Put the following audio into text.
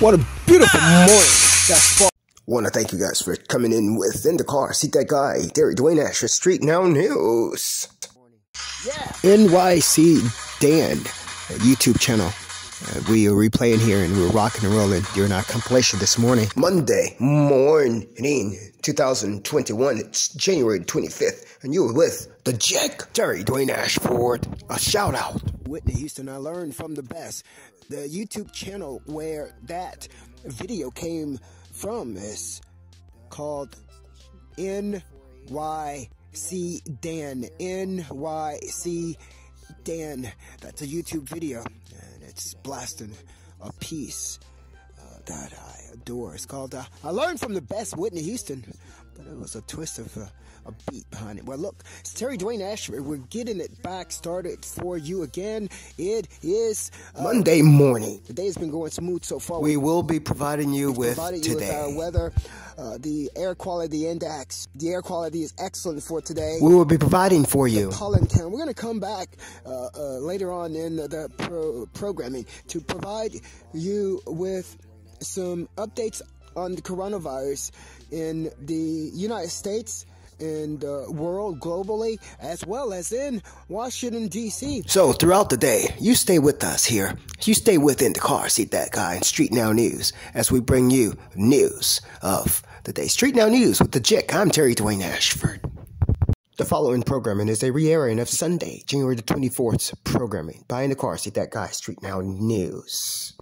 What a beautiful morning. That's fall. Want to thank you guys for coming in with In the Car. See that guy, Terry Dwayne Ashford, Street Now News. Yeah. NYC Dan, YouTube channel. Uh, we are replaying here and we're rocking and rolling during our compilation this morning. Monday morning, 2021. It's January 25th, and you're with the Jack Terry Dwayne Ashford. A shout out. Whitney Houston, I learned from the best. The YouTube channel where that video came from is called NYC Dan. NYC Dan. That's a YouTube video and it's blasting a piece that I adore. It's called uh, I Learned from the Best Whitney Houston, but it was a twist of a, a beat behind it. Well, look, it's Terry Dwayne Ashford. We're getting it back started for you again. It is uh, Monday morning. The day's been going smooth so far. We will be providing you with providing today. You with, uh, weather. Uh, the air quality index. The air quality is excellent for today. We will be providing for you. Pollen count. We're going to come back uh, uh, later on in the, the pro programming to provide you with some updates on the coronavirus in the United States in the uh, world globally as well as in Washington D.C. So throughout the day, you stay with us here. You stay within the car seat that guy in Street Now News as we bring you news of the day. Street Now News with the JIC. I'm Terry Dwayne Ashford. The following programming is a re-airing of Sunday, January the 24th programming. Buy in the car seat that guy, Street Now News.